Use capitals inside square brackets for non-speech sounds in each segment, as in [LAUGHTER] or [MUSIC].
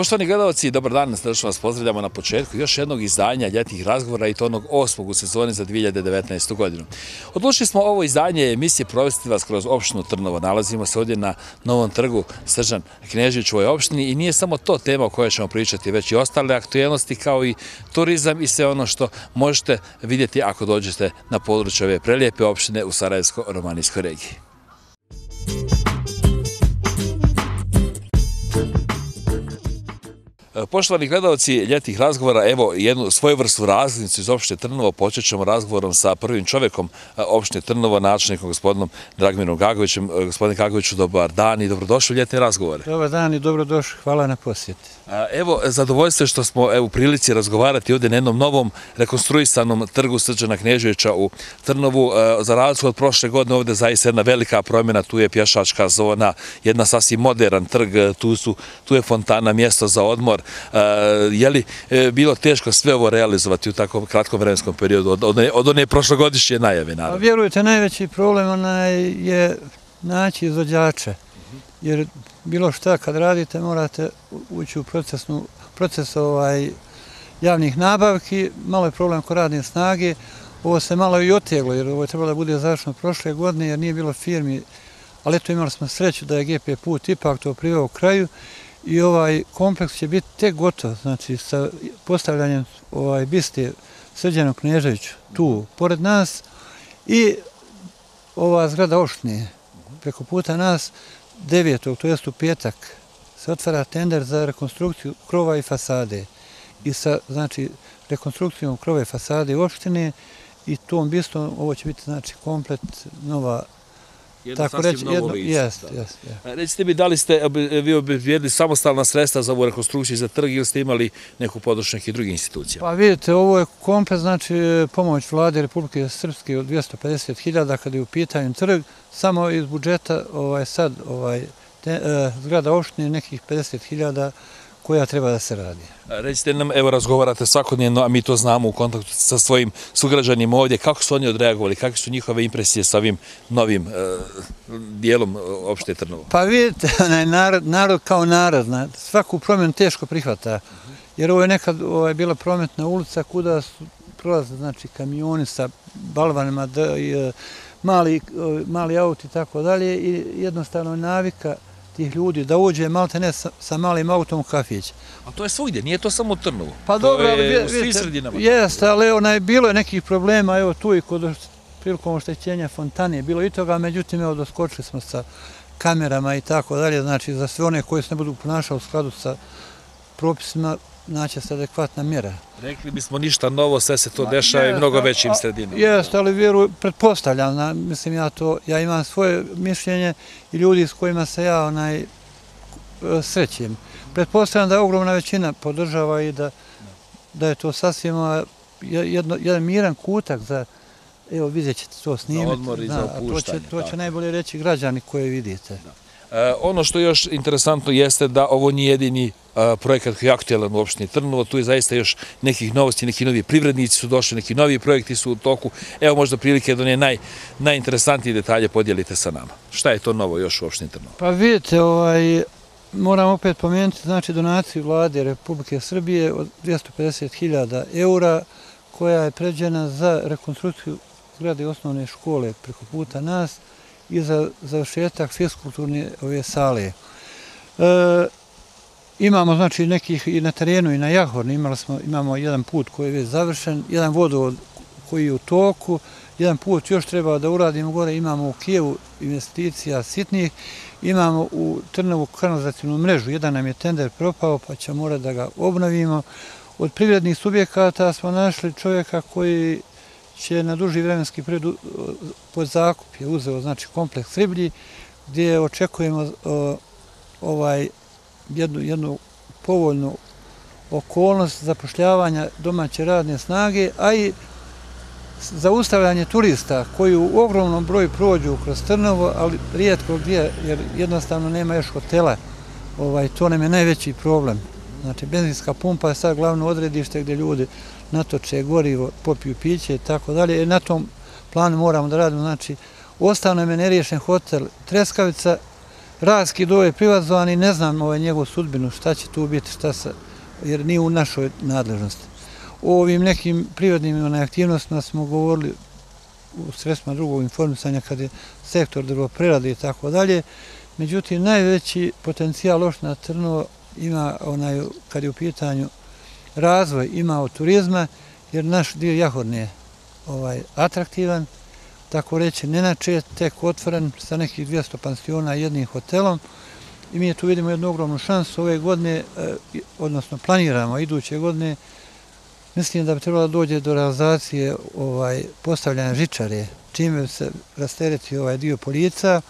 Poštovani gledalci, dobar dan, srdečno vas pozdravljamo na početku još jednog izdanja ljetnih razgovora i to onog osmog u sezoni za 2019. godinu. Odlučili smo ovo izdanje emisije provesti vas kroz opštinu Trnovo. Nalazimo se ovdje na Novom trgu Sržan Knežić u ovoj opštini i nije samo to tema o kojoj ćemo pričati, već i ostale aktuelnosti kao i turizam i sve ono što možete vidjeti ako dođete na područje ove prelijepe opštine u Sarajevsko-Romanijskoj regiji. E, poštovani gledalci ljetih razgovora, evo jednu svoju vrstu različnicu iz opšte Trnovo. Počet ćemo razgovorom sa prvim čovekom e, opšte Trnovo, načelnikom gospodinom Dragmirom Gagovićem. E, gospodin Gagoviću, dobar dan i dobrodošli u ljetne razgovore. Dobar dan i dobrodošli. Hvala na posjeti. Evo, zadovoljstvo je što smo u prilici razgovarati ovdje na jednom novom rekonstruisanom trgu Srđana Knježevića u Trnovu. Za razliku od prošle godine ovdje zaista jedna velika promjena, tu je pješačka zona, jedna sasvim modern trg, tu je fontana, mjesto za odmor. Je li e, bilo teško sve ovo realizovati u takvom kratkom vremenskom periodu od one prošlogodišnje najave? Pa vjerujte, najveći problem je naći izvođače, jer bilo šta kad radite morate ući u procesnu, proces ovaj, javnih nabavki, malo je problem kod radne snage, ovo se malo i oteglo jer ovo je trebalo da bude završeno prošle godine jer nije bilo firmi, ali eto imali smo sreću da je GP put ipak to priveo u kraju i ovaj kompleks će biti tek gotov, znači sa postavljanjem ovaj biste Srđanu Kneževiću tu pored nas i ova zgrada Oštnije preko puta nas devetog, to jest u petak, se otvara tender za rekonstrukciju krova i fasade. I sa, znači, rekonstrukcijom krova i fasade opštine i tom bistom ovo će biti, znači, komplet nova Jedno tako sasvim reći, novo jedno, lice. Jest, jest, jest. Recite mi, da li ste vi objedili samostalna sredstva za ovu rekonstrukciju za trg ili ste imali neku područnu nekih drugih institucija? Pa vidite, ovo je komplet, znači, pomoć vlade Republike Srpske od 250.000 kada je u pitanju trg, samo iz budžeta ovaj, sad ovaj, te, eh, zgrada opštine nekih 50.000 koja treba da se radi. Recite nam, evo razgovarate svakodnevno, a mi to znamo u kontaktu sa svojim sugrađanima ovdje, kako su oni odreagovali, kakve su njihove impresije sa ovim novim e, dijelom e, opšte Trnovo? Pa vidite, [LAUGHS] narod, narod kao narod, svaku promjenu teško prihvata, jer ovo je nekad ovo je bila prometna ulica kuda su prolaze znači, kamioni sa balvanima, e, mali, mali auti i tako dalje i jednostavno navika tih ljudi da uđe malte ne sa, sa malim autom u kafić. A to je svugdje, nije to samo u Trnovu. Pa to dobro, je u svim sredinama. Jeste, ali evo, naj, bilo je nekih problema, evo tu i kod prilikom oštećenja fontane, bilo i toga, međutim, evo, doskočili smo sa kamerama i tako dalje, znači za sve one koji se ne budu ponašali u skladu sa propisima, naće se adekvatna mjera. Rekli bismo ništa novo, sve se to dešava i mnogo većim sredinama. Jeste, ali vjeru, pretpostavljam, mislim ja to, ja imam svoje mišljenje i ljudi s kojima se ja onaj e, srećem. Pretpostavljam da je ogromna većina podržava i da, da je to sasvim jedno, jedan miran kutak za, evo vidjet ćete to snimiti. Za odmor i za opuštanje. To će, to će najbolje reći građani koje vidite. Da. E, ono što je još interesantno jeste da ovo nije jedini projekat koji je aktualan u opštini Trnovo, tu je zaista još nekih novosti, neki novi privrednici su došli, neki novi projekti su u toku. Evo možda prilike da ne naj, najinteresantnije detalje podijelite sa nama. Šta je to novo još u opštini Trnovo? Pa vidite, ovaj, moram opet pomenuti znači, donaciju vlade Republike Srbije od 250.000 eura koja je pređena za rekonstrukciju zgrade osnovne škole preko puta nas i za završetak fiskulturne ove sale. E, imamo znači nekih i na terenu i na Jahorni, imali smo, imamo jedan put koji je već završen, jedan vodovod koji je u toku, jedan put još treba da uradimo gore, imamo u Kijevu investicija sitnih, imamo u Trnovu kanalizacijnu mrežu, jedan nam je tender propao pa ćemo morati da ga obnovimo. Od privrednih subjekata smo našli čovjeka koji će na duži vremenski period pod zakup je uzeo znači kompleks riblji gdje očekujemo ovaj jednu, jednu povoljnu okolnost zapošljavanja domaće radne snage, a i zaustavljanje turista koji u ogromnom broju prođu kroz Trnovo, ali rijetko gdje, jer jednostavno nema još hotela. Ovaj, to nam je najveći problem. Znači, benzinska pumpa je sad glavno odredište gdje ljudi natoče gorivo, popiju piće i tako dalje. E, na tom planu moramo da radimo. Znači, ostao nam je neriješen hotel Treskavica Raskid ovaj privazovan i ne znam ovaj njegovu sudbinu, šta će tu biti, šta se, jer nije u našoj nadležnosti. O ovim nekim prirodnim onaj, aktivnostima smo govorili u sredstvima drugog informisanja kad je sektor drvo prerade i tako dalje. Međutim, najveći potencijal Ošna Trnovo ima onaj, kad je u pitanju razvoj, ima od turizma, jer naš dio Jahorne je ovaj, atraktivan, tako reći, nenače, tek otvoren sa nekih 200 pansiona jednim hotelom. I mi tu vidimo jednu ogromnu šansu ove godine, e, odnosno planiramo iduće godine, mislim da bi trebalo dođe do realizacije ovaj, postavljanja žičare, čime se rastereti ovaj dio polica,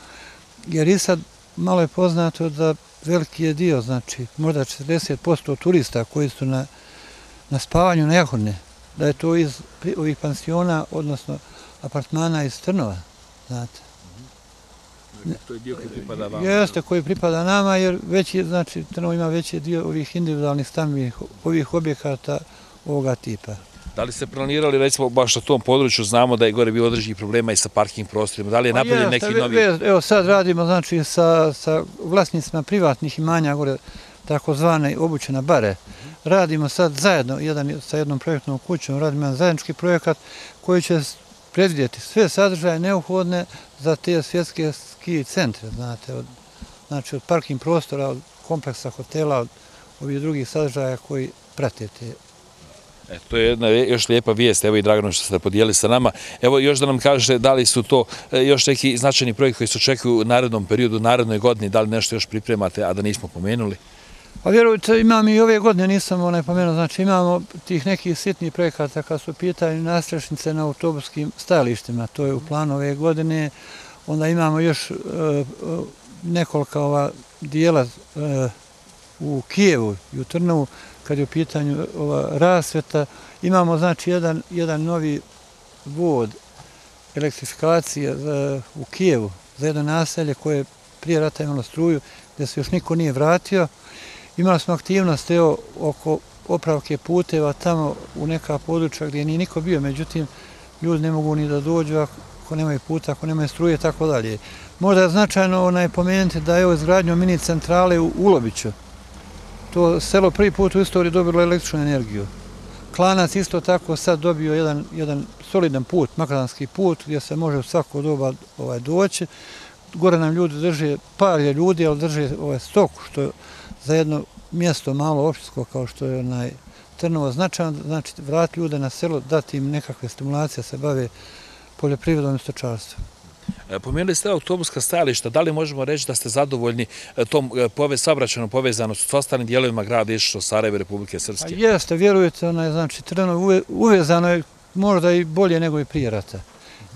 jer i sad malo je poznato da veliki je dio, znači možda 40% turista koji su na, na spavanju na Jahorne, da je to iz ovih pansiona, odnosno apartmana iz Trnova, znate. To je dio koji pripada vam. Jeste, koji pripada nama, jer veći, znači, Trnovo ima veći dio ovih individualnih stambenih, ovih objekata ovoga tipa. Da li ste planirali, recimo, baš na tom području, znamo da je gore bio određenih problema i sa parking prostorima, da li je Pa napravljen neki ve- novi... ve- Evo sad radimo znači sa, sa vlasnicima privatnih imanja gore takozvane obućena bare. Radimo sad zajedno jedan, sa jednom projektnom kućom, radimo jedan zajednički projekat koji će predvidjeti sve sadržaje neophodne za te svjetske ski centre, znate, od, znači od parking prostora, od kompleksa hotela, od ovih drugih sadržaja koji prate te E, to je jedna još lijepa vijest, evo i Dragano što ste podijeli sa nama. Evo još da nam kažete da li su to e, još neki značajni projekt koji se očekuju u narednom periodu, u narednoj godini, da li nešto još pripremate, a da nismo pomenuli? Pa vjerujte, imam i ove godine, nisam onaj pomenuo, znači imamo tih nekih sitnih projekata kad su pitanje nastrešnice na autobuskim stajalištima, to je u planu ove godine, onda imamo još e, e nekoliko ova dijela e, u Kijevu i u Trnovu, kad je u pitanju ova rasveta, imamo znači jedan, jedan novi vod elektrifikacije za, u Kijevu za jedno naselje koje prije rata imalo struju, gdje se još niko nije vratio, Imali smo aktivnost evo, oko opravke puteva tamo u neka područja gdje nije niko bio, međutim ljudi ne mogu ni da dođu ako nemaju puta, ako nemaju struje tako dalje. Možda je značajno onaj pomenuti da je ovo izgradnjom mini centrale u Ulobiću. To selo prvi put u istoriji dobilo električnu energiju. Klanac isto tako sad dobio jedan, jedan solidan put, makadamski put, gdje se može u svako doba ovaj, doći. Gore nam ljudi drže, par je ljudi, ali drže ovaj stoku, što za jedno mjesto malo opštinsko kao što je onaj Trnovo značajno, znači vrati ljude na selo, dati im nekakve stimulacije, se bave poljoprivredom i stočarstvom. E, Pomenuli ste autobuska stajališta, da li možemo reći da ste zadovoljni e, tom e, pove, saobraćajnom povezanosti s ostalim dijelovima grada Išišo, Sarajeva i Republike A Srpske? jeste, vjerujete, onaj, znači Trnovo uve, uvezano je možda i bolje nego i prije rata.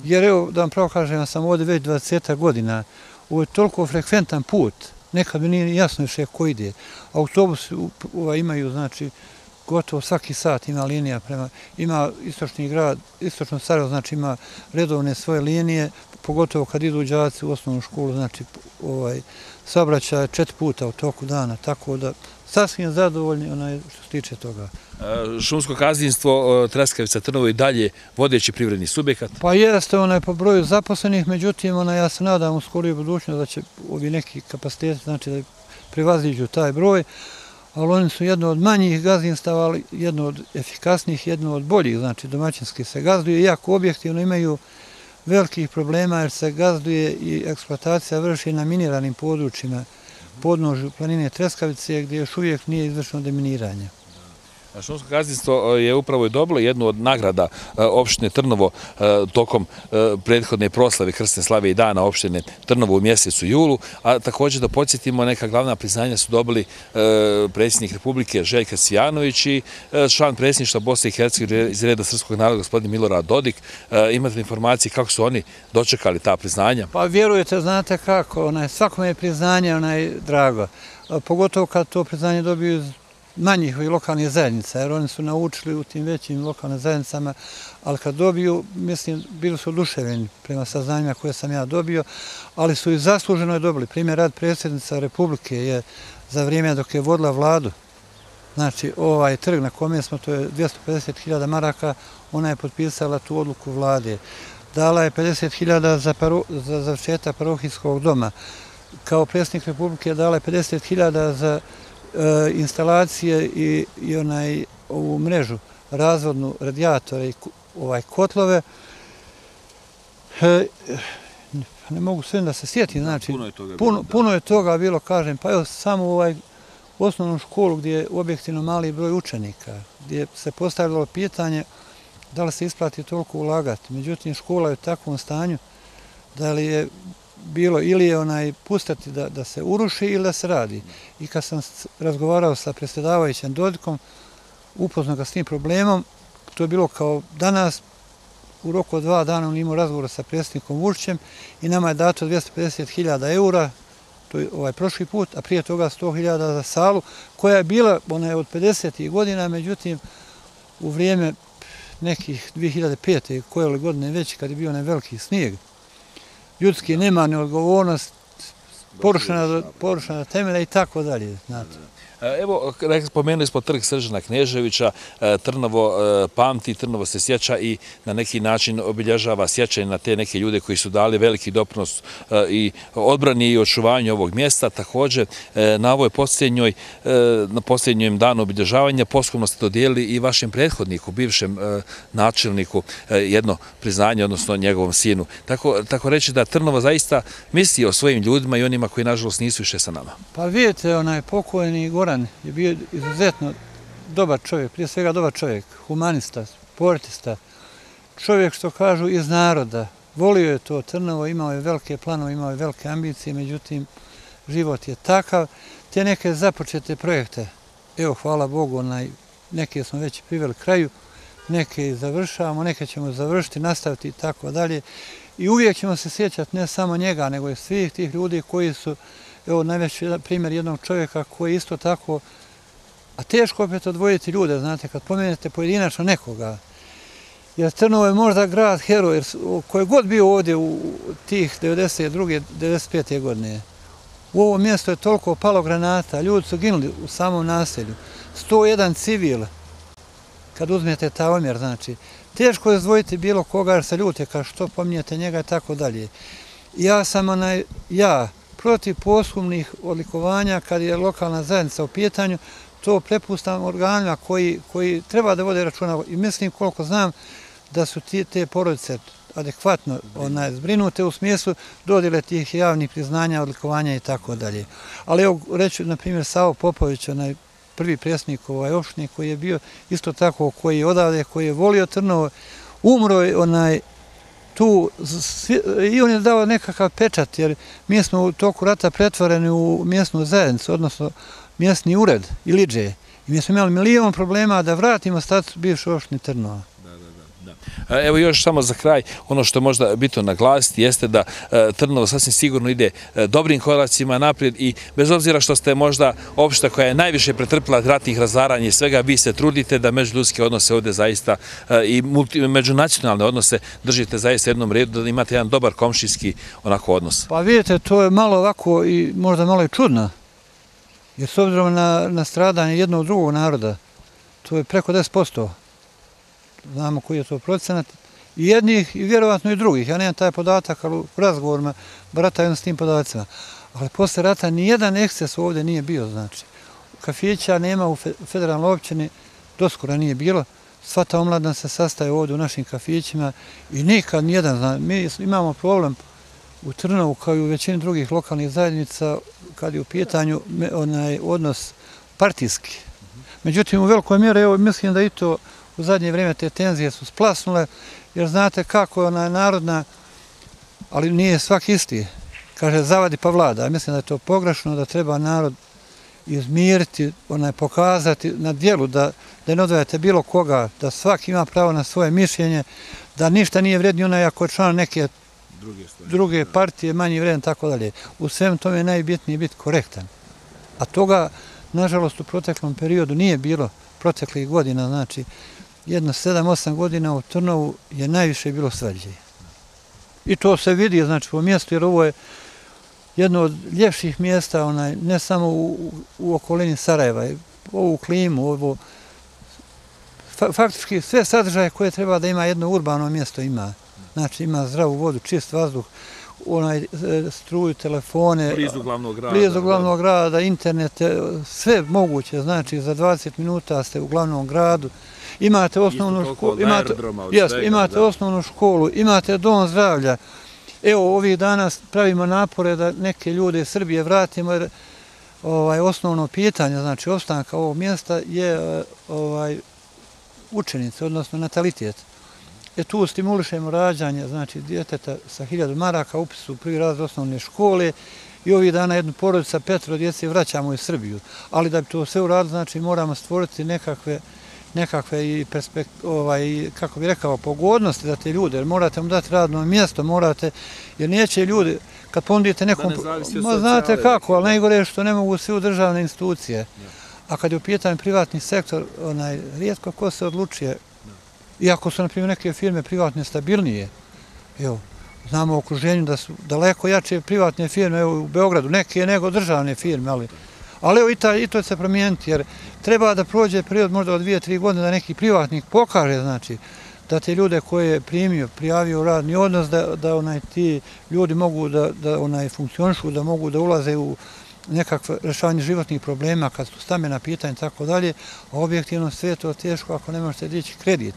Jer evo, da vam pravo kažem, ja sam ovdje već 20 godina, ovo je toliko frekventan put, nekad mi nije jasno više ko ide. Autobus ovaj, imaju, znači, gotovo svaki sat ima linija prema, ima istočni grad, istočno Sarajevo, znači ima redovne svoje linije, pogotovo kad idu đaci u osnovnu školu, znači ovaj, saobraćaj četiri puta u toku dana, tako da sasvim zadovoljni onaj što se tiče toga. E, Šumsko gazdinstvo e, Treskavica Trnovo i dalje vodeći privredni subjekat. Pa jeste onaj po broju zaposlenih, međutim ja se nadam u skoriju budućnosti da će ovi neki kapaciteti znači da prevaziđu taj broj, ali oni su jedno od manjih gazdinstava, ali jedno od efikasnijih, jedno od boljih, znači domaćinski se gazduje, iako objektivno imaju velikih problema jer se gazduje i eksploatacija vrši na miniranim područjima podnožju planine Treskavice gdje još uvijek nije izvršeno deminiranje. Šumsko gazdinstvo e, je upravo i dobilo jednu od nagrada e, opštine Trnovo e, tokom prethodne proslave Krsne slave i dana opštine Trnovo u mjesecu julu, a također da podsjetimo neka glavna priznanja su dobili predsjednik Republike Željka Cvijanović i član predsjedništva Bosne i Hercegovine iz reda Srpskog naroda gospodin Milorad Dodik. Imate li informacije kako su oni dočekali ta priznanja? Pa vjerujete, znate kako, onaj, svakome je priznanje onaj drago. Pogotovo kad to priznanje dobiju iz na njihovi lokalnih zajednica, jer oni su naučili u tim većim lokalnim zajednicama, ali kad dobiju, mislim, bili su oduševljeni prema saznanjima koje sam ja dobio, ali su i zasluženo je dobili. Primjer, rad predsjednica Republike je za vrijeme dok je vodila vladu, znači ovaj trg na kome smo, to je 250.000 maraka, ona je potpisala tu odluku vlade. Dala je 50.000 za, paru, za završetak parohijskog doma. kao predsjednik Republike dala je 50.000 za instalacije i, i onaj ovu mrežu razvodnu radijatore i ovaj kotlove. E, ne mogu sve da se sjetim, znači Puno je toga puno, bilo, puno je toga bilo, kažem, pa evo samo ovaj u osnovnu školu gdje je objektivno mali broj učenika, gdje se postavilo pitanje da li se isplati toliko ulagati. Međutim, škola je u takvom stanju da li je bilo ili je onaj pustati da, da se uruši ili da se radi. I kad sam razgovarao sa predsjedavajućem Dodikom, upoznao ga s tim problemom, to je bilo kao danas, u roku od dva dana on imao razgovor sa predsjednikom Vučićem i nama je dato 250.000 eura, to je ovaj prošli put, a prije toga 100.000 za salu, koja je bila, ona je od 50. godina, međutim, u vrijeme nekih 2005. koje godine već, kad je bio onaj veliki snijeg, ljudski nema neodgovornost, porušena, porušena temelja i tako dalje, znate. E, evo, dakle, spomenuli smo trg Sržana Kneževića, e, Trnovo e, pamti, Trnovo se sjeća i na neki način obilježava sjećanje na te neke ljude koji su dali veliki doprinos i odbrani i očuvanju ovog mjesta. Također, na ovoj posljednjoj, na posljednjem danu obilježavanja poslovno ste dodijeli i vašem prethodniku, bivšem načelniku, jedno priznanje, odnosno njegovom sinu. Tako, tako reći da Trnovo zaista misli o svojim ljudima i onima koji, nažalost, nisu više sa nama. Pa vidite, onaj pokojni Goran je bio izuzetno dobar čovjek, prije svega dobar čovjek, humanista, sportista, čovjek što kažu iz naroda. Volio je to Trnovo, imao je velike planove, imao je velike ambicije, međutim, život je takav. Te neke započete projekte, evo, hvala Bogu, onaj, neke smo već priveli kraju, neke i završavamo, neke ćemo završiti, nastaviti i tako dalje. I uvijek ćemo se sjećati ne samo njega, nego i svih tih ljudi koji su evo najveći primjer jednog čovjeka koji je isto tako, a teško opet odvojiti ljude, znate, kad pomenete pojedinačno nekoga, jer Trnovo je možda grad heroj, jer koji je god bio ovdje u tih 92. 95. godine, u ovo mjesto je toliko palo granata, ljudi su ginuli u samom naselju, 101 civil, kad uzmete ta omjer, znači, teško je izdvojiti bilo koga jer se ljute kao što pominjete njega i tako dalje. Ja sam onaj, ja, protiv posumnih odlikovanja kad je lokalna zajednica u pitanju, to prepustam organima koji, koji treba da vode računa i mislim koliko znam da su ti, te porodice adekvatno onaj, zbrinute u smislu dodile tih javnih priznanja, odlikovanja i tako dalje. Ali evo reću, na primjer, Savo Popović, onaj prvi presnik ovaj opštine koji je bio isto tako, koji je odavde, koji je volio Trnovo, umro je onaj tu svi- i on je dao nekakav pečat, jer mi smo u toku rata pretvoreni u mjesnu zajednicu, odnosno mjesni ured i liđe. I mi smo imali milion problema da vratimo status bivše opštine Trnova. Evo još samo za kraj, ono što možda bitno naglasiti jeste da e, Trnovo sasvim sigurno ide e, dobrim koracima naprijed i bez obzira što ste možda opšta koja je najviše pretrpila ratnih razaranja i svega, vi se trudite da međuljudske odnose ovdje zaista e, i multi, međunacionalne odnose držite zaista jednom redu, da imate jedan dobar komšijski onako odnos. Pa vidite, to je malo ovako i možda malo i čudno. Jer s obzirom na, na stradanje jednog drugog naroda, to je preko 10%. Znamo koji je to procenat. I jednih i vjerovatno i drugih. Ja nemam taj podatak, ali u razgovorima barataju s tim podacima. Ali posle rata nijedan eksces ovdje nije bio, znači. Kafića nema u federalnoj općini, doskora nije bilo. Sva ta omladna se sastaje ovdje u našim kafićima i nikad nijedan, znači. mi imamo problem u Trnovu kao i u većini drugih lokalnih zajednica kad je u pitanju onaj odnos partijski. Međutim, u velikoj mjeri, evo, mislim da i to u zadnje vrijeme te tenzije su splasnule, jer znate kako je ona narodna, ali nije svak isti. Kaže, zavadi pa vlada. Mislim da je to pogrešno, da treba narod izmiriti, onaj, pokazati na dijelu da, da ne odvajate bilo koga, da svak ima pravo na svoje mišljenje, da ništa nije vrednije onaj ako je član neke druge partije, manji vredan, tako dalje. U svem tome je najbitnije biti korektan. A toga, nažalost, u proteklom periodu nije bilo proteklih godina, znači, jedno 7-8 godina u Trnovu je najviše bilo svađe. I to se vidi, znači, po mjestu, jer ovo je jedno od ljepših mjesta, onaj, ne samo u, u okolini Sarajeva, ovu klimu, ovo, fa, faktički sve sadržaje koje treba da ima jedno urbano mjesto ima. Znači ima zdravu vodu, čist vazduh, onaj, e, struju, telefone, Blizu glavnog grada. blizu glavnog grada, internet, sve moguće, znači za 20 minuta ste u glavnom gradu, imate osnovnu školu, imate, aerodroma, od jes, svega, imate da. osnovnu školu, imate dom zdravlja. Evo, ovih dana pravimo napore da neke ljude iz Srbije vratimo, jer ovaj, osnovno pitanje, znači ostanka ovog mjesta je e, ovaj, učenice, odnosno natalitet. E tu stimulišemo rađanje, znači djeteta sa 1000 maraka, upis u prvi raz osnovne škole i ovih dana jednu porodicu sa petro djece vraćamo u Srbiju. Ali da bi to sve uradili, znači moramo stvoriti nekakve nekakve i perspekt, ovaj, kako bi rekao, pogodnosti za te ljude, jer morate mu dati radno mjesto, morate, jer neće ljudi, kad ponudite nekom, ne ma znate kako, ali najgore je što ne mogu svi u državne institucije. A kad je u pitanju privatni sektor, onaj, rijetko ko se odlučuje, iako su, na primjer, neke firme privatne stabilnije, evo, znamo u okruženju da su daleko jače privatne firme, evo u Beogradu, neke nego državne firme, ali, ali evo i, ta, i to će se promijeniti, jer treba da prođe period možda od dvije, tri godine da neki privatnik pokaže, znači, da te ljude koje je primio, prijavio u radni odnos, da, da onaj, ti ljudi mogu da, da onaj, funkcionišu, da mogu da ulaze u nekakve rešavanje životnih problema, kad su stamena pitanja i tako dalje, a objektivno sve je to teško ako ne možete dići kredit,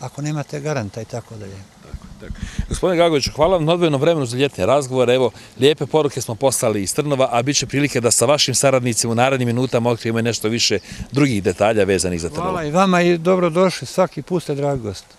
ako nemate garanta i tako dalje. Tako. Gospodine Gagoviću, hvala vam na odvojenom vremenu za ljetne razgovore. Evo, lijepe poruke smo poslali iz Trnova, a bit će prilike da sa vašim saradnicima u narednim minutama otkrijemo nešto više drugih detalja vezanih za Trnova. Hvala i vama i dobrodošli, svaki put ste dragi gost.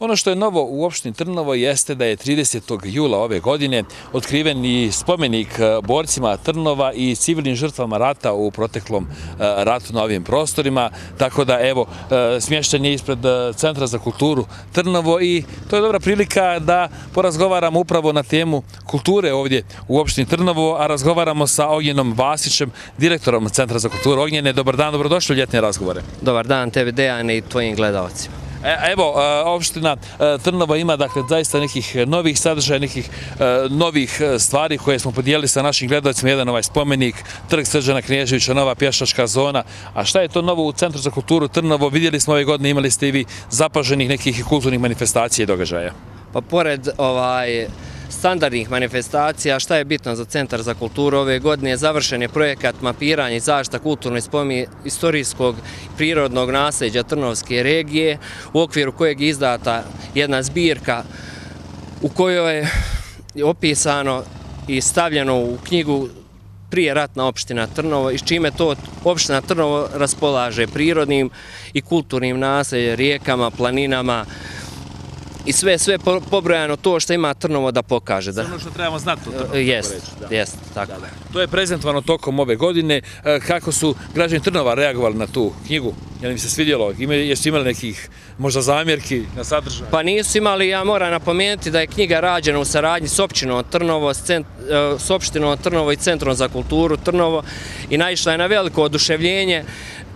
Ono što je novo u opštini Trnovo jeste da je 30. jula ove godine otkriven i spomenik e, borcima Trnova i civilnim žrtvama rata u proteklom e, ratu na ovim prostorima. Tako da, evo, e, smješten je ispred Centra za kulturu Trnovo i to je dobra prilika da porazgovaramo upravo na temu kulture ovdje u opštini Trnovo, a razgovaramo sa Ognjenom Vasićem, direktorom Centra za kulturu. Ognjene, dobar dan, dobrodošli u ljetne razgovore. Dobar dan tebi Dejane i tvojim gledalcima. E, Evo, e, opština e, Trnova ima dakle zaista nekih novih sadržaja, nekih e, novih e, stvari koje smo podijelili sa našim gledalcima. Jedan ovaj spomenik, trg Srđana Knježevića, nova pješačka zona. A šta je to novo u Centru za kulturu Trnovo? Vidjeli smo ove godine, imali ste i vi zapaženih nekih kulturnih manifestacija i događaja. Pa pored ovaj standardnih manifestacija, šta je bitno za Centar za kulturu ove godine, završen je projekat mapiranja i zašta kulturno i istorijskog prirodnog nasljeđa Trnovske regije, u okviru kojeg je izdata jedna zbirka u kojoj je opisano i stavljeno u knjigu prije ratna opština Trnovo i s čime to opština Trnovo raspolaže prirodnim i kulturnim naseljem, rijekama, planinama, i sve sve po- pobrojano to što ima Trnovo da pokaže. Da, Ono što trebamo znati. jest, jest, tako. To je prezentovano tokom ove godine. E, Kako su građani Trnova reagovali na tu knjigu? Je li mi se svidjelo? Ima, jeste imali nekih možda zamjerki na sadržaj? Pa nisu imali, ja moram napomenuti da je knjiga rađena u saradnji s općinom Trnovo, s, cent, e, s opštinom Trnovo i Centrom za kulturu Trnovo i naišla je na veliko oduševljenje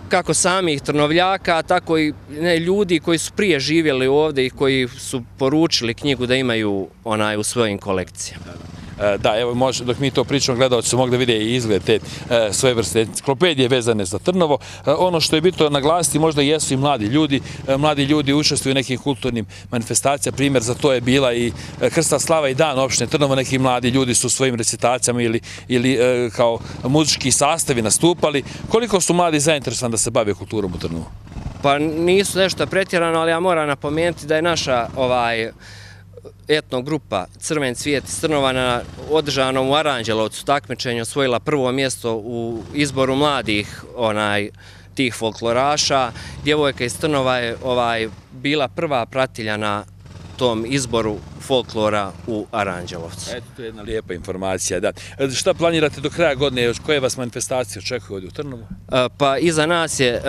kako samih trnovljaka, tako i ne, ljudi koji su prije živjeli ovdje i koji su poručili knjigu da imaju onaj u svojim kolekcijama. E, da, evo, može, dok mi to pričamo, gledalci su mogli da vide i izgled te sve svoje vrste enciklopedije vezane za Trnovo. E, ono što je bitno naglasiti, možda jesu i mladi ljudi. E, mladi ljudi učestvuju u nekim kulturnim manifestacijama. Primjer za to je bila i Krsta Slava i Dan opštine Trnovo. Neki mladi ljudi su svojim recitacijama ili, ili kao muzički sastavi nastupali. Koliko su mladi zainteresovani da se bave kulturom u Trnovu? Pa nisu nešto pretjerano, ali ja moram napomenuti da je naša ovaj etno grupa Crven cvijet iz Trnovana održanom u Aranđelovcu takmičenju osvojila prvo mjesto u izboru mladih onaj tih folkloraša. Djevojka iz Trnova je ovaj, bila prva pratilja na tom izboru folklora u Aranđelovcu. Eto, to je jedna lijepa informacija, da. E, Šta planirate do kraja godine, još koje vas manifestacije očekuju ovdje u Trnovu? E, Pa iza nas je, e,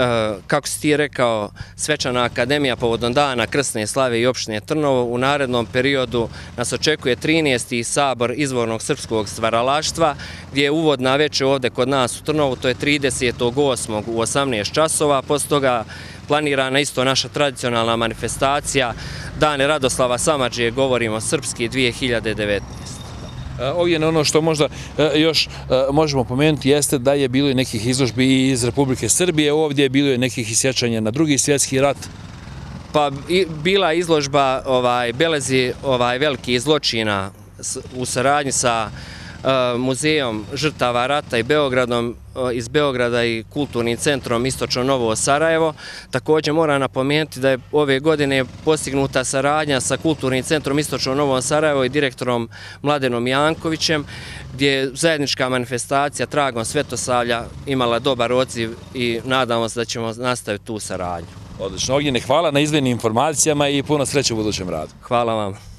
kako si ti rekao, Svečana akademija povodom dana Krsne slave i opštine Trnovo. U narednom periodu nas očekuje 13. sabor izvornog srpskog stvaralaštva, gdje je uvodna večer ovdje kod nas u Trnovu, to je 38. u 18 časova, posto toga planirana isto naša tradicionalna manifestacija Dane Radoslava Samadžije, govorimo srpski 2019. E, Ovdje ono što možda e, još e, možemo pomenuti jeste da je bilo i nekih izložbi i iz Republike Srbije, ovdje je bilo i nekih isjećanja na drugi svjetski rat. Pa i- bila izložba ovaj belezi ovaj veliki zločina u saradnji sa muzejom žrtava rata i Beogradom e, iz Beograda i kulturnim centrom Istočno Novo Sarajevo. Također moram napomenuti da je ove godine postignuta saradnja sa kulturnim centrom Istočno Novo Sarajevo i direktorom Mladenom Jankovićem gdje je zajednička manifestacija Tragom Svetosavlja imala dobar odziv i nadamo se da ćemo nastaviti tu saradnju. Odlično, Ognjene, hvala na izvenim informacijama i puno sreće u budućem radu. Hvala vam.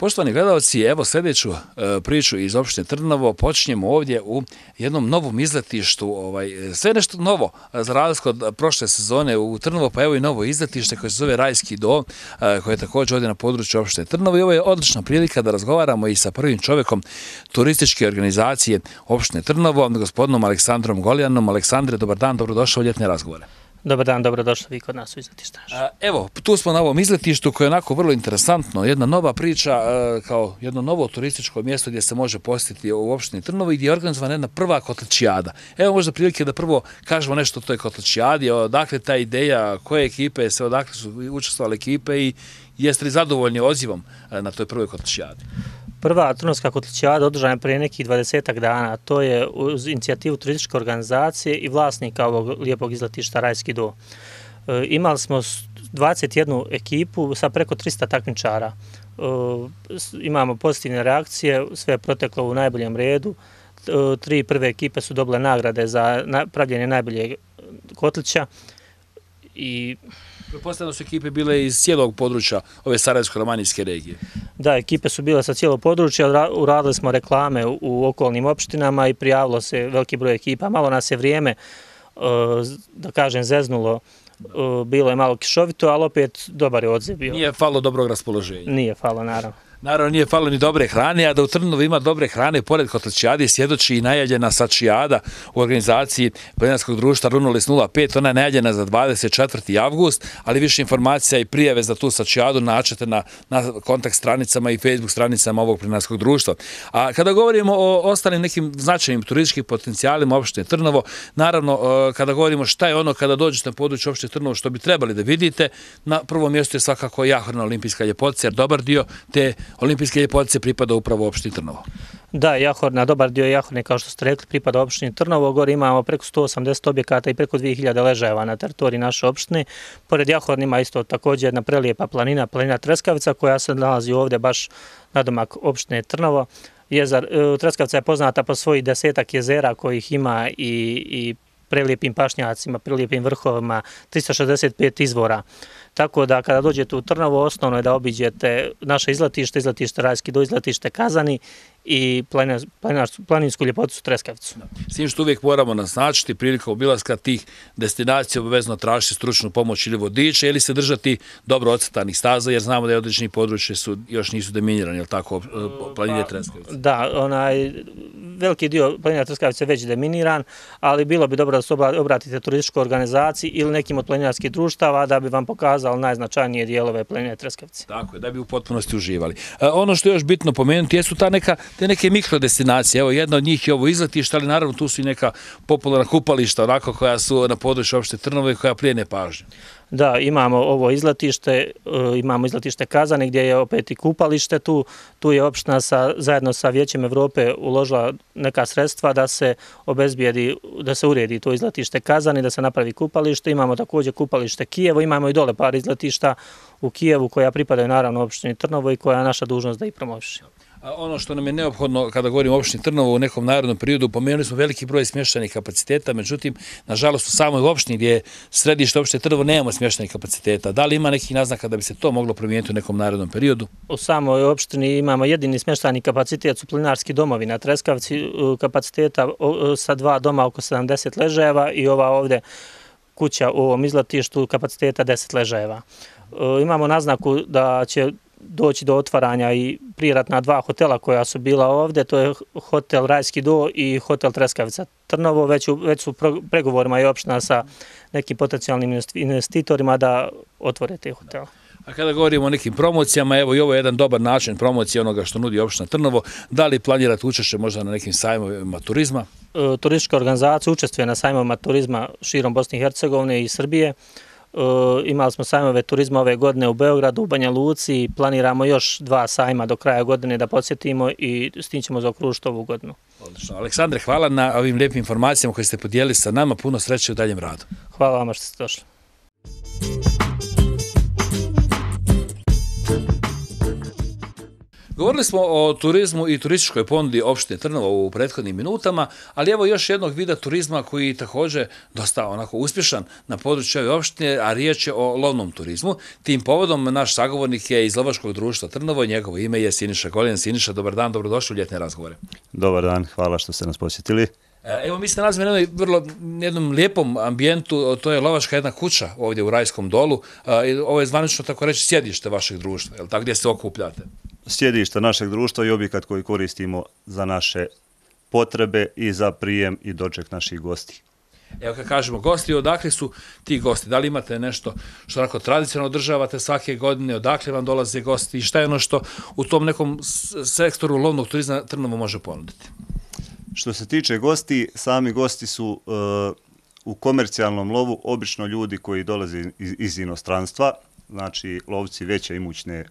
Poštovani gledalci, evo sljedeću e, priču iz opštine Trnovo počinjemo ovdje u jednom novom izletištu, ovaj, e, sve nešto novo, e, za razliku od prošle sezone u Trnovo, pa evo i novo izletište koje se zove Rajski do, e, koje je također ovdje na području opštine Trnovo i ovo je odlična prilika da razgovaramo i sa prvim čovjekom turističke organizacije opštine Trnovo, gospodinom Aleksandrom Golijanom. Aleksandre, dobar dan, dobrodošao u ljetne razgovore. Dobar dan, dobrodošli vi kod nas u izletište. Evo, tu smo na ovom izletištu koje je onako vrlo interesantno, jedna nova priča e, kao jedno novo turističko mjesto gdje se može posjetiti u opštini Trnovo i gdje je organizovana jedna prva kotličijada. Evo možda prilike da prvo kažemo nešto o toj kotličijadi, odakle ta ideja, koje ekipe se, odakle su učestvovale ekipe i jeste li zadovoljni odzivom e, na toj prvoj kotličijadi? Prva Trnovska kotlićada održana je prije nekih 20 dana. To je uz inicijativu turističke organizacije i vlasnika ovog lijepog izletišta Rajski do. E, imali smo 21 ekipu sa preko 300 takmičara. E, imamo pozitivne reakcije, sve je proteklo u najboljem redu. E, Tri prve ekipe su dobile nagrade za pravljenje najbolje kotlića i Pretpostavljam da su ekipe bile iz cijelog područja ove Sarajevsko-Romanijske regije. Da, ekipe su bile sa cijelog područja, ra- uradili smo reklame u, okolnim opštinama i prijavilo se veliki broj ekipa. Malo nas je vrijeme, e, da kažem, zeznulo, e, bilo je malo kišovito, ali opet dobar je odziv bio. Nije falo dobrog raspoloženja. Nije falo, naravno. Naravno nije falo ni dobre hrane, a da u Trnovi ima dobre hrane, pored Kotlačijade, sjedoči i najavljena sačijada u organizaciji Plenarskog društva Runolis 05, ona je najavljena za 24. avgust, ali više informacija i prijave za tu sačijadu načete na, na kontakt stranicama i Facebook stranicama ovog Plenarskog društva. A kada govorimo o ostalim nekim značajnim turističkim potencijalima opštine Trnovo, naravno e, kada govorimo šta je ono kada dođete na područje opštine Trnovo što bi trebali da vidite, na prvom mjestu je svakako Jahorna olimpijska ljepotica, jer dobar dio te olimpijske ljepotice pripada upravo opštini Trnovo. Da, Jahorna, dobar dio Jahorne, kao što ste rekli, pripada opštini Trnovo. Gore imamo preko 180 objekata i preko 2000 ležajeva na teritoriji naše opštine. Pored Jahorne ima isto također jedna prelijepa planina, planina Treskavica, koja se nalazi ovdje baš na domak opštine Trnovo. Jezar, e, Treskavica je poznata po svojih desetak jezera kojih ima i, i prelijepim pašnjacima, prelijepim vrhovima, 365 izvora. Tako da kada dođete u Trnovo, osnovno je da obiđete naše izletište, izletište Rajski do izletište Kazani i planinsku ljepoticu Treskavicu. S tim što uvijek moramo naznačiti prilikom obilaska tih destinacija obavezno tražiti stručnu pomoć ili vodiča ili se držati dobro ocrtanih staza jer znamo da je određeni područje su još nisu deminirani, je li tako, e, planine Treskavice? Da, onaj veliki dio planina Treskavice je već deminiran, ali bilo bi dobro da se obra- obratite turističkoj organizaciji ili nekim od planinarskih društava da bi vam pokazali najznačajnije dijelove plenine Treskavci. Tako je, da bi u potpunosti uživali. E, ono što je još bitno pomenuti jesu ta neka, te neke mikrodestinacije. Evo, jedna od njih je ovo izletište, ali naravno tu su i neka popularna kupališta, onako koja su na području opšte Trnove koja plijene pažnju. Da, imamo ovo izletište, e, imamo izletište Kazane gdje je opet i kupalište tu, tu je opština sa, zajedno sa Vijećem Evrope uložila neka sredstva da se obezbijedi, da se uredi to izletište Kazane, da se napravi kupalište, imamo također kupalište Kijevo, imamo i dole par izletišta u Kijevu koja pripadaju naravno opštini Trnovo i koja je naša dužnost da ih promoviše. A ono što nam je neophodno kada govorimo o opštini Trnovo u nekom narodnom periodu, pomenuli smo veliki broj smještajnih kapaciteta, međutim, nažalost u samoj opštini gdje je središte opštine Trnovo nemamo smještajnih kapaciteta. Da li ima nekih naznaka da bi se to moglo promijeniti u nekom narodnom periodu? U samoj opštini imamo jedini smještajni kapacitet su plinarski domovi na Treskavci e, kapaciteta e, sa dva doma oko 70 ležajeva i ova ovde kuća u ovom izlatištu kapaciteta 10 ležajeva. E, imamo naznaku da će doći do otvaranja i priratna dva hotela koja su bila ovde, to je hotel Rajski do i hotel Treskavica Trnovo, već, u, već su pregovorima i opština sa nekim potencijalnim investi- investitorima da otvore te hotele. A kada govorimo o nekim promocijama, evo i ovo je jedan dobar način promocije onoga što nudi opština Trnovo. Da li planirate učešće možda na nekim sajmovima turizma? E, turistička organizacija učestvuje na sajmovima turizma širom Bosne i Hercegovine i Srbije. E, imali smo sajmove turizma ove godine u Beogradu, u Banja Luci, planiramo još dva sajma do kraja godine da podsjetimo i s tim ćemo zaokružiti ovu godinu. Odlično. Aleksandre, hvala na ovim lijepim informacijama koje ste podijelili sa nama. Puno sreće u daljem radu. Hvala vama što ste došli. Govorili smo o turizmu i turističkoj ponudi opštine Trnovo u prethodnim minutama, ali evo još jednog vida turizma koji također dosta onako uspješan na području ove opštine, a riječ je o lovnom turizmu. Tim povodom naš sagovornik je iz Lovačkog društva Trnovo, njegovo ime je Siniša Goljan. Siniša, dobar dan, dobrodošli u ljetne razgovore. Dobar dan, hvala što ste nas posjetili. E, Evo mi se nalazimo na jednom vrlo jednom lijepom ambijentu, to je lovačka jedna kuća ovdje u Rajskom dolu. I Ovo je zvanično tako reći sjedište vašeg društva, je li tako gdje se okupljate? Sjedište našeg društva i objekat koji koristimo za naše potrebe i za prijem i doček naših gosti. Evo kad kažemo gosti, odakle su ti gosti? Da li imate nešto što onako tradicionalno održavate svake godine, odakle vam dolaze gosti i šta je ono što u tom nekom sektoru lovnog turizma Trnovo može ponuditi? Što se tiče gosti, sami gosti su e, u komercijalnom lovu obično ljudi koji dolaze iz, iz inostranstva, znači lovci veće imućne,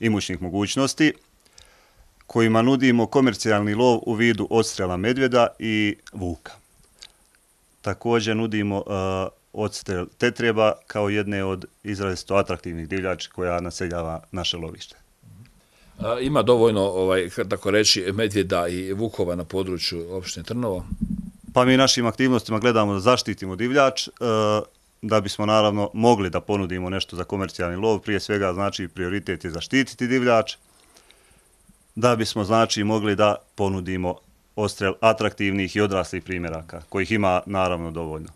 imućnih mogućnosti, kojima nudimo komercijalni lov u vidu odstrela medvjeda i vuka. Također nudimo uh, odstrel tetreba kao jedne od izrazito atraktivnih divljači koja naseljava naše lovište. A, Ima dovoljno, ovaj, tako reći, medvjeda i vukova na području opštine Trnovo. Pa mi našim aktivnostima gledamo da zaštitimo divljač, e, da bismo naravno mogli da ponudimo nešto za komercijalni lov, prije svega znači prioritet je zaštititi divljač, da bismo znači mogli da ponudimo ostrel atraktivnih i odraslih primjeraka, kojih ima naravno dovoljno.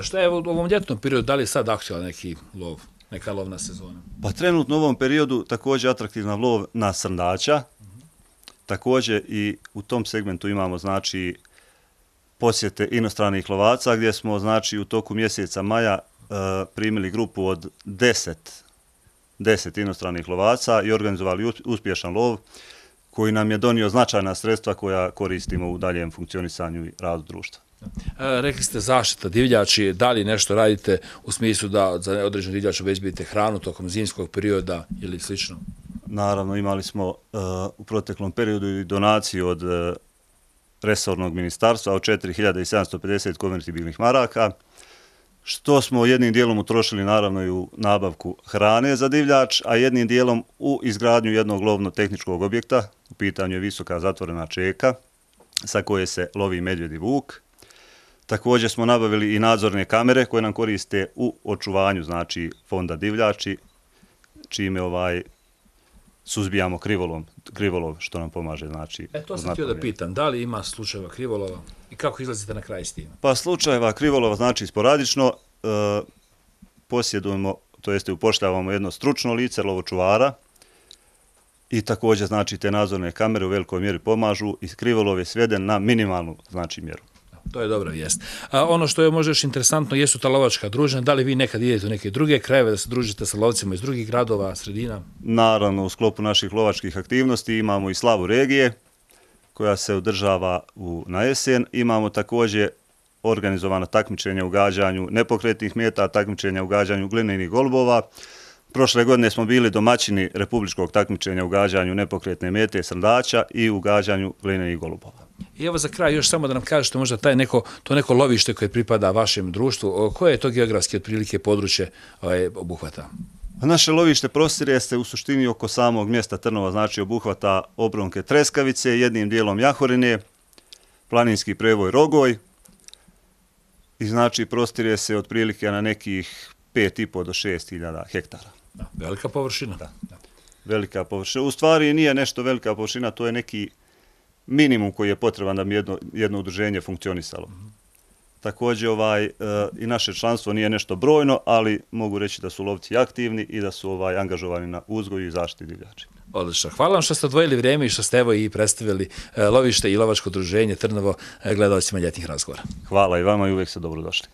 Šta je u ovom ljetnom periodu, da li je sad aktualan neki lov, neka lovna sezona? Pa trenutno u ovom periodu također atraktivna lov na srndača, također i u tom segmentu imamo znači posjete inostranih lovaca gdje smo znači u toku mjeseca maja e, primili grupu od 10 10 inostranih lovaca i organizovali uspješan lov koji nam je donio značajna sredstva koja koristimo u daljem funkcionisanju i radu društva. E, Rekli ste zaštita divljači, da li nešto radite u smislu da za određenu divljač obezbijete hranu tokom zimskog perioda ili slično? Naravno, imali smo uh, u proteklom periodu i donaciju od uh, resornog ministarstva od 4750 konvertibilnih maraka, što smo jednim dijelom utrošili naravno i u nabavku hrane za divljač, a jednim dijelom u izgradnju jednog lovno-tehničkog objekta, u pitanju je visoka zatvorena čeka, sa koje se lovi medvjed i vuk. Također smo nabavili i nadzorne kamere koje nam koriste u očuvanju znači fonda divljači, čime ovaj suzbijamo krivolom, krivolov što nam pomaže znači. E, to sam htio da pitam, da li ima slučajeva krivolova i kako izlazite na kraj s tim? Pa slučajeva krivolova znači sporadično e, posjedujemo, to jeste upošljavamo jedno stručno lice lovočuvara i također znači te nadzorne kamere u velikoj mjeri pomažu i krivolov je sveden na minimalnu znači mjeru. To je dobra vijest. A ono što je možda još interesantno jesu ta lovačka druženja. Da li vi nekad idete u neke druge krajeve da se družite sa lovcima iz drugih gradova, sredina? Naravno, u sklopu naših lovačkih aktivnosti imamo i slavu regije, koja se održava u, na jesen. Imamo također organizovana takmičenja u gađanju nepokretnih mjeta, takmičenja u gađanju glinenih golbova. Prošle godine smo bili domaćini republičkog takmičenja u gađanju nepokretne mete srdača i u gađanju glinenih golubova. I evo za kraj još samo da nam kažete možda taj neko, to neko lovište koje pripada vašem društvu, koje je to geografski otprilike područje ovaj, obuhvata? Naše lovište prostire se u suštini oko samog mjesta Trnova, znači obuhvata obronke Treskavice, jednim dijelom Jahorine, planinski prevoj Rogoj i znači prostire se otprilike na nekih 5,5 do 6 hiljada hektara. Da, velika površina. Da. Velika površina. U stvari nije nešto velika površina, to je neki minimum koji je potreban da bi jedno, jedno udruženje funkcionisalo. Mm -hmm. Također ovaj, e, i naše članstvo nije nešto brojno, ali mogu reći da su lovci aktivni i da su ovaj angažovani na uzgoju i zaštiti divljači. Odlično. Hvala vam što ste odvojili vrijeme i što ste evo i predstavili e, lovište i lovačko druženje Trnovo e, gledalcima ljetnih razgovora. Hvala i vama i uvijek ste dobrodošli.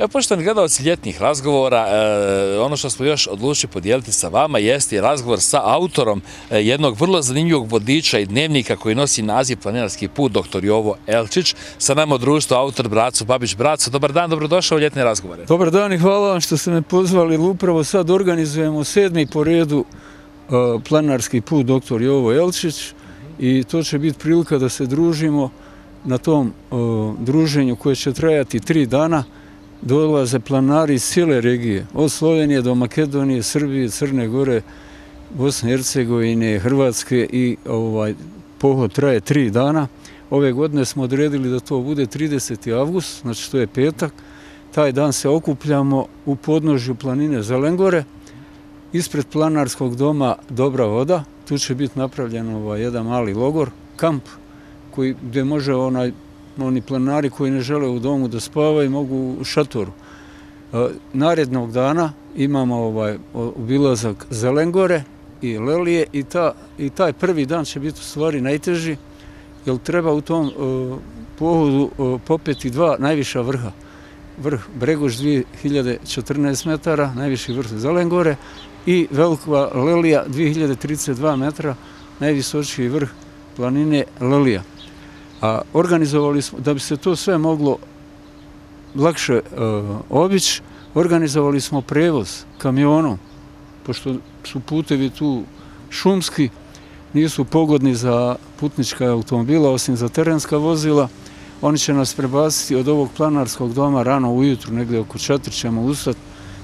Evo, poštovani gledalci ljetnih razgovora, e, ono što smo još odlučili podijeliti sa vama jeste i razgovor sa autorom e, jednog vrlo zanimljivog vodiča i dnevnika koji nosi naziv Planinarski put, doktor Jovo Elčić. Sa nama društvo, autor Braco Babić. Braco, dobar dan, dobrodošao u ljetne razgovore. Dobar dan i hvala vam što ste me pozvali. Upravo sad organizujemo sedmi po redu e, Planinarski put, doktor Jovo Elčić. I to će biti prilika da se družimo na tom e, druženju koje će trajati tri dana dolaze planari iz cijele regije, od Slovenije do Makedonije, Srbije, Crne Gore, Bosne i Hercegovine, Hrvatske i ovaj pohod traje tri dana. Ove godine smo odredili da to bude 30. avgust, znači to je petak. Taj dan se okupljamo u podnožju planine Zelengore, ispred planarskog doma Dobra voda. Tu će biti napravljen ovaj, jedan mali logor, kamp, koji, gdje može onaj oni planari koji ne žele u domu da spavaju mogu u šatoru. E, narednog dana imamo ovaj obilazak Zelengore i Lelije i, ta, i taj prvi dan će biti u stvari najteži jer treba u tom uh, pohodu uh, popeti dva najviša vrha. Vrh Bregoš 2014 metara, najviši vrh Zelengore i Velika Lelija 2032 metra, najvisočiji vrh planine Lelija. A organizovali smo, da bi se to sve moglo lakše e, uh, obići, organizovali smo prevoz kamionom, pošto su putevi tu šumski, nisu pogodni za putnička automobila, osim za terenska vozila. Oni će nas prebaciti od ovog planarskog doma rano ujutru, negdje oko četiri ćemo ustati,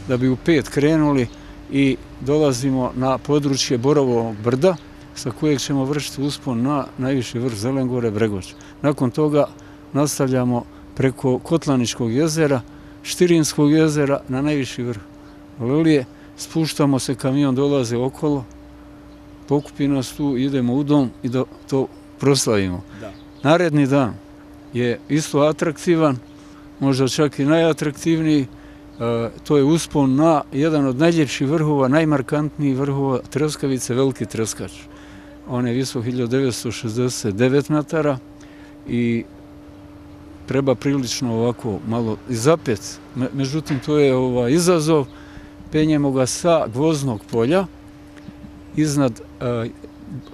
da bi u pet krenuli i dolazimo na područje Borovog brda, sa kojeg ćemo vršiti uspon na najviši vrh Zelengore Bregoć. Nakon toga nastavljamo preko Kotlaničkog jezera, Štirinskog jezera na najviši vrh Lilije. Spuštamo se, kamion dolaze okolo, pokupi nas tu, idemo u dom i da to proslavimo. Da. Naredni dan je isto atraktivan, možda čak i najatraktivniji, e, to je uspon na jedan od najljepših vrhova, najmarkantnijih vrhova Treskavice, Veliki Treskač on je visok 1969 metara i treba prilično ovako malo zapet. Međutim, to je ovaj izazov. Penjemo ga sa gvoznog polja. Iznad e,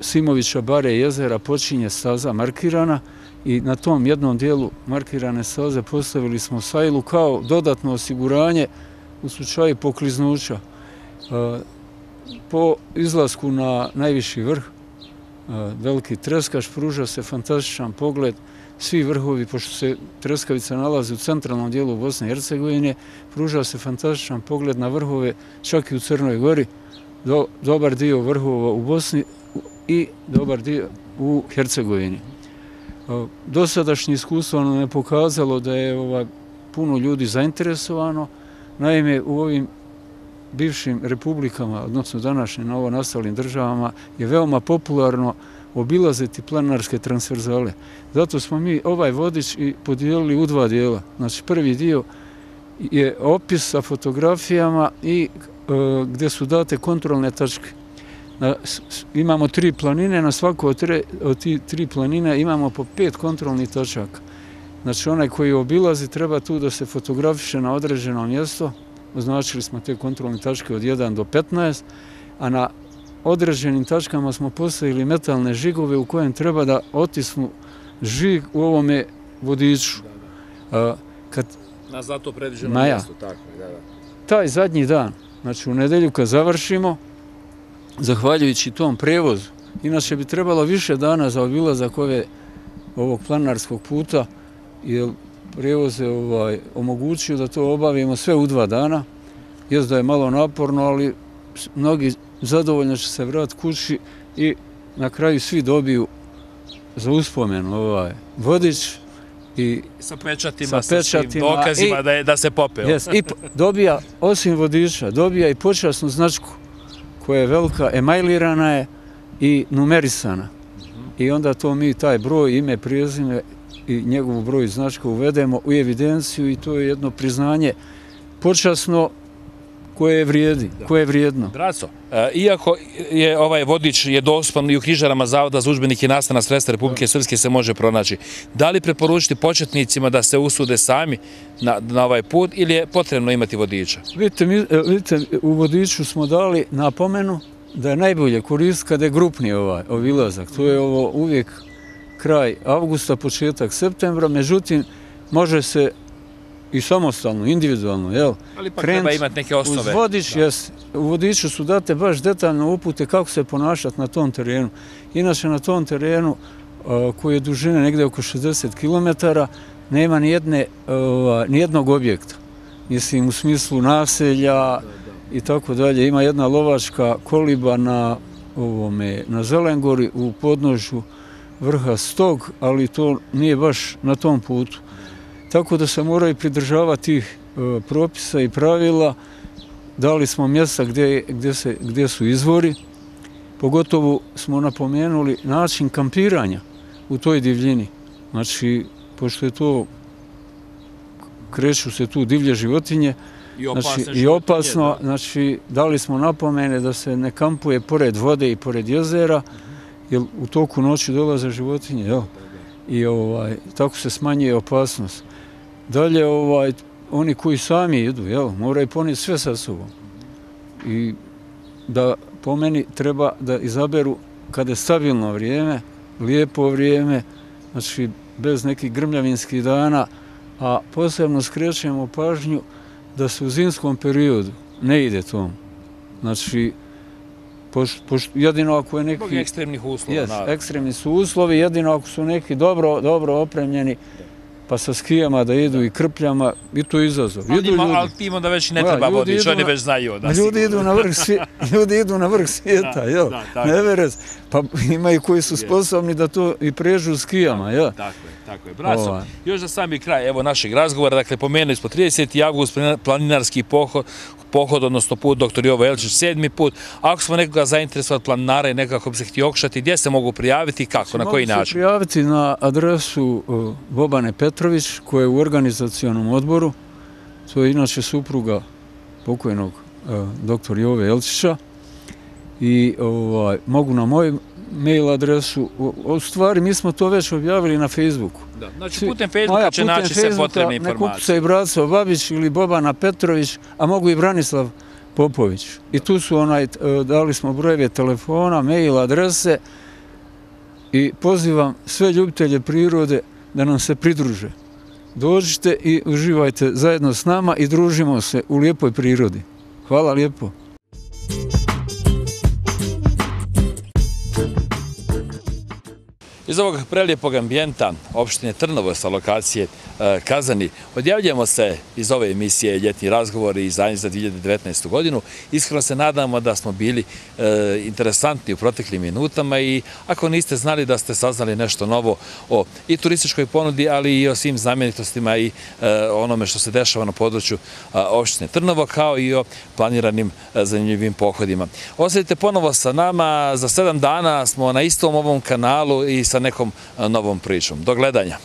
Simovića bare jezera počinje staza markirana i na tom jednom dijelu markirane staze postavili smo sajlu kao dodatno osiguranje u slučaju pokliznuća. E, po izlasku na najviši vrh veliki treskaš, pruža se fantastičan pogled, svi vrhovi, pošto se treskavica nalazi u centralnom dijelu Bosne i Hercegovine, pruža se fantastičan pogled na vrhove čak i u Crnoj Gori, do, dobar dio vrhova u Bosni i dobar dio u Hercegovini. Dosadašnje iskustvo nam je pokazalo da je ova, puno ljudi zainteresovano, naime u ovim bivšim republikama, odnosno današnjim novo nastalim državama, je veoma popularno obilaziti planarske transverzale. Zato smo mi ovaj vodič i podijelili u dva dijela. Znači prvi dio je opis sa fotografijama i e, gdje su date kontrolne tačke. Na, s, imamo tri planine, na svaku od, tre, od ti tri planine imamo po pet kontrolnih tačaka. Znači onaj koji obilazi treba tu da se fotografiše na određeno mjesto, označili smo te kontrolne tačke od 1 do 15, a na određenim tačkama smo postavili metalne žigove u kojem treba da otisnu žig u ovome vodiču. Kad Na zato predviđeno Maja. mjesto, tako da. taj zadnji dan, znači u nedelju kad završimo, zahvaljujući tom prevozu, inače bi trebalo više dana za obilazak ove, ovog planarskog puta, jer prevoz je ovaj, omogućio da to obavimo sve u dva dana. Jest da je malo naporno, ali mnogi zadovoljno će se vratiti kući i na kraju svi dobiju za uspomenu ovaj vodič i Sa pečatima, Sa pečatima dokazima i- da, je, da se popeo. Yes, i dobija, osim vodiča, dobija i počasnu značku koja je velika, emajlirana je i numerisana. I onda to mi taj broj, ime, prijezime i njegovu broj značka uvedemo u evidenciju i to je jedno priznanje počasno koje je vrijedi, koje je vrijedno. Braco, e, iako je ovaj vodič je dostupan i u knjižarama Zavoda za udžbenike i nastavna sredstva Republike Srpske se može pronaći, da li preporučiti početnicima da se usude sami na, na ovaj put ili je potrebno imati vodiča? Vidite, mi, e, vidite, u vodiču smo dali napomenu da je najbolje koristiti kada je grupni ovaj obilazak. To je ovo uvijek kraj avgusta, početak septembra, međutim, može se i samostalno, individualno, jel? Ali pa Krenut treba imati neke osnove. Uz vodič, jes, u vodiču su date baš detaljno upute kako se ponašati na tom terenu. Inače, na tom terenu, a, koji je dužine negde oko 60 km, nema ni jedne, ova, ni jednog objekta. Mislim, u smislu naselja i tako dalje. Ima jedna lovačka koliba na, ovome, na Zelengori u podnožju vrha Stog, ali to nije baš na tom putu. Tako da se moraju pridržavati tih e, propisa i pravila. Dali smo mjesta gdje, gdje, se, gdje su izvori. Pogotovo smo napomenuli način kampiranja u toj divljini. Znači, pošto je to kreću se tu divlje životinje, I opasne znači, i opasno, da. znači dali smo napomene da se ne kampuje pored vode i pored jezera, jer u toku noći dolaze životinje, jel? I ovaj, tako se smanjuje opasnost. Dalje, ovaj, oni koji sami idu, jel, moraju ponijeti sve sa sobom. I da po meni treba da izaberu kada je stabilno vrijeme, lijepo vrijeme, znači bez nekih grmljavinskih dana, a posebno skrećemo pažnju da se u zimskom periodu ne ide tom. Znači, poš, poš, jedino ako je neki... Zbog ekstremnih uslova. Naravno. ekstremni su uslovi, jedino ako su neki dobro, dobro opremljeni, pa sa skijama da idu i krpljama, i to je izazov. Ali, Idu ima, ljudi. ali tim onda već ne Da, treba vodič, oni već znaju. Da, ljudi idu na vrh svijeta, [LAUGHS] ljudi idu na vrh svijeta, Da, jel? da, tako. Everest, pa ima i koji su sposobni da to i prežu skijama, jel? Tako je, tako je. Braco, Ovaj. još za sami kraj evo našeg razgovora, dakle pomenuli smo 30. avgust planina- planinarski pohod, pohod, odnosno put dr. Jovo Elčić, sedmi put. Ako smo nekoga zainteresovati planinara i nekako bi se htio okšati, gdje se mogu prijaviti i kako, na koji Mogu se način? prijaviti na adresu uh, Bobane Petrović, koja je u organizacionom odboru. To je inače supruga pokojnog uh, dr. Jove Elčića. I ovaj, mogu na moju mail adresu. U, u stvari, mi smo to već objavili na Facebooku. Da. Znači putem Facebooka će putem naći Facebooka potrebne informacije. ukuca i Braco Babić ili Bobana Petrović, a mogu i Branislav Popović. I tu su onaj, e, dali smo brojeve telefona, mail, adrese i pozivam sve ljubitelje prirode da nam se pridruže. Dođite i uživajte zajedno s nama i družimo se u lijepoj prirodi. Hvala lijepo. Iz ovog prelijepog ambijenta opštine Trnovo sa lokacije E, Kazani odjavljamo se iz ove emisije Ljetni razgovor i izdanje za 2019. godinu. Iskreno se nadamo da smo bili e, interesantni u proteklim minutama i ako niste znali da ste saznali nešto novo o i turističkoj ponudi, ali i o svim znamenitostima i e, onome što se dešava na području opštine Trnovo, kao i o planiranim e, zanimljivim pohodima. Ostavite ponovo sa nama, za sedam dana smo na istom ovom kanalu i sa nekom e, novom pričom. Do gledanja.